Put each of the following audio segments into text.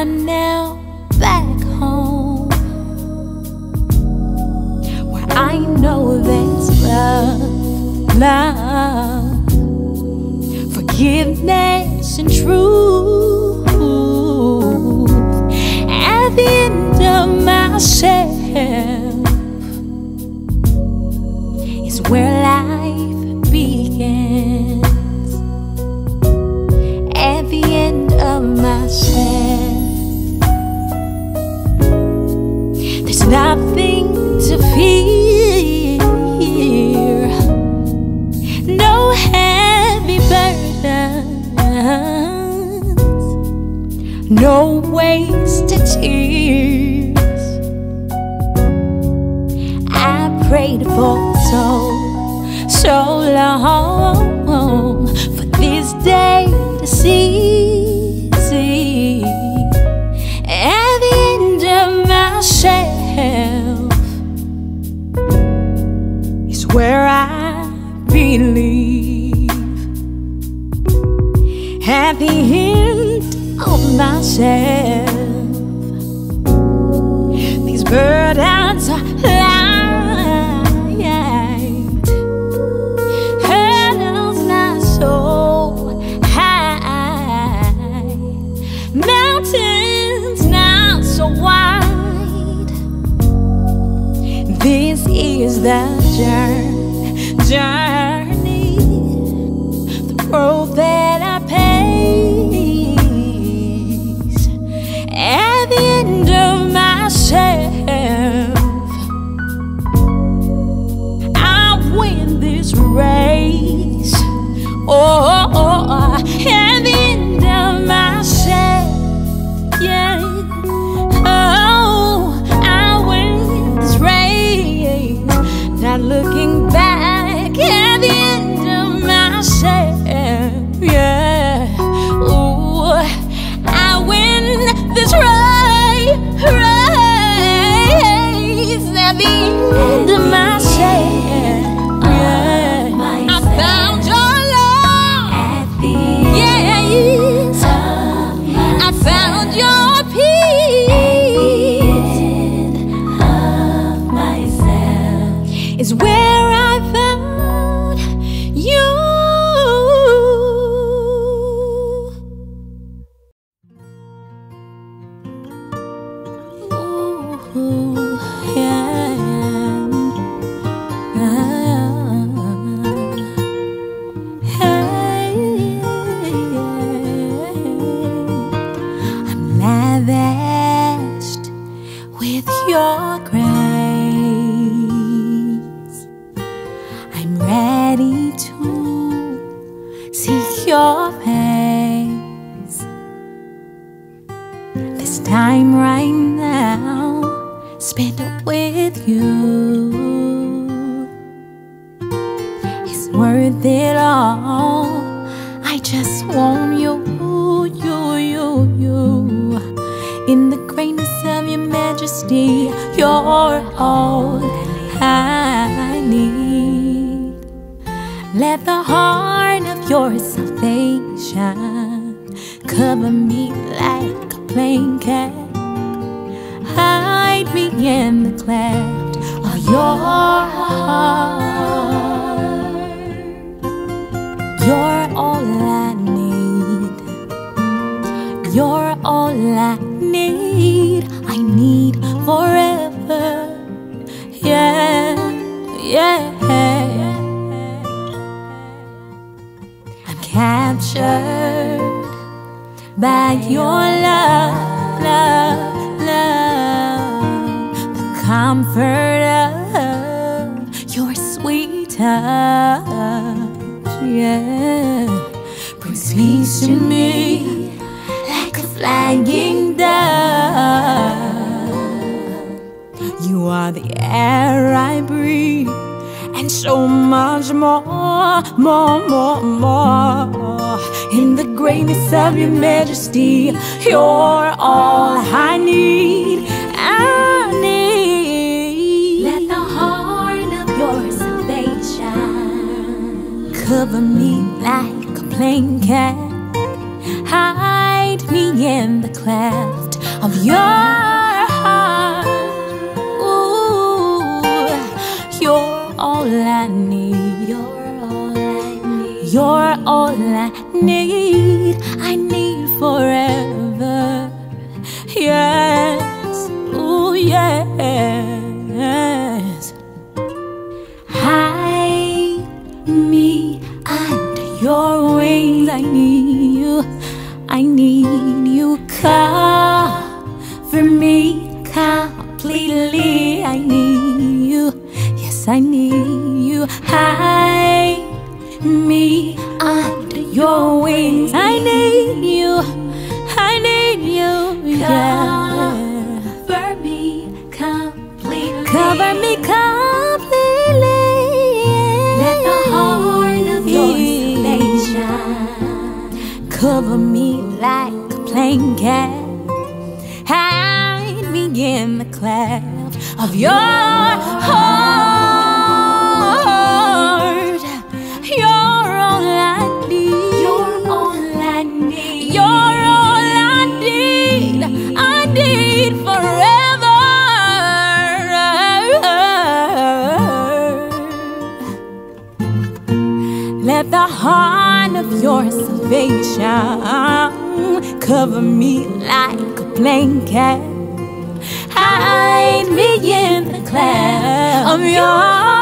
I'm now back home where I know there's love, love, forgiveness, and truth at the end of myself is where life begins. At the end of myself, nothing to fear, no heavy burdens, no wasted tears. I prayed for so, so long for this day to see, This is the journey, journey, In the greatness of your majesty, you're all I need. Let the heart of your salvation cover me like a blanket. Hide me in the cleft of your heart. You're all I need. You're all I need. I need forever. Yeah, yeah. I'm captured by your love, love, love. The comfort of your sweet touch, yeah, brings peace to me like You are the air I breathe, and so much more, more, more, more. In the greatness of your majesty, you're all I need. I need. Let the horn of your salvation cover me like a plain cat, hide me in the cleft of your. all I need. You're all I need. You're all I need. I need you. Cover yeah. me completely. Cover me completely. Let the horn of your salvation cover me like a plain cat. Hide me in the cleft of your heart. salvation. Cover me like a blanket. Hide me in the cloud of your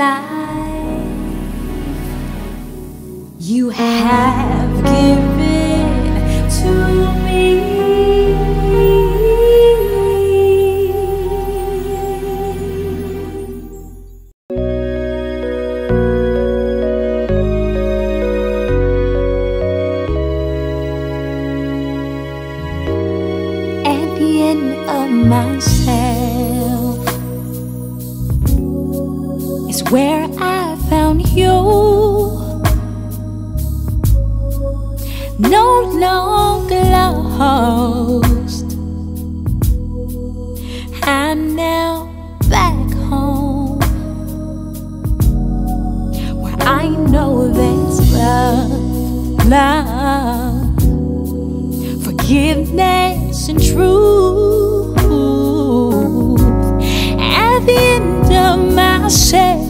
life you have given to me. At the end of my where I found you. No longer lost. I'm now back home where I know there's love, love, forgiveness, and truth at the end of myself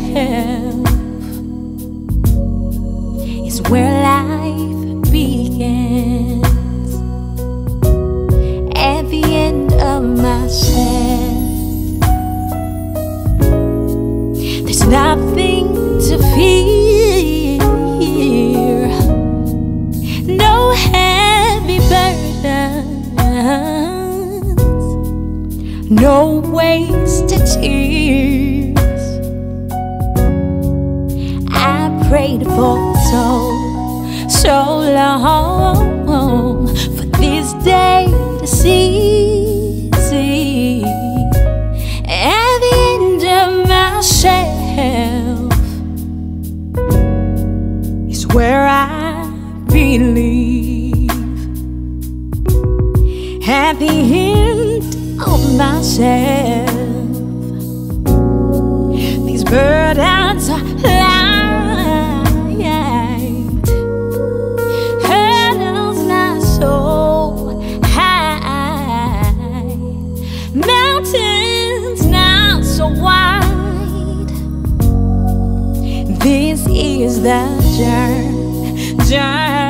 is where life begins. At the end of myself, there's nothing to fear, no heavy burdens, no wasted tears. Prayed for so, so long for this day to see. At the end of myself is where I believe. At the end of myself, mountains not so wide. This is the journey, journey,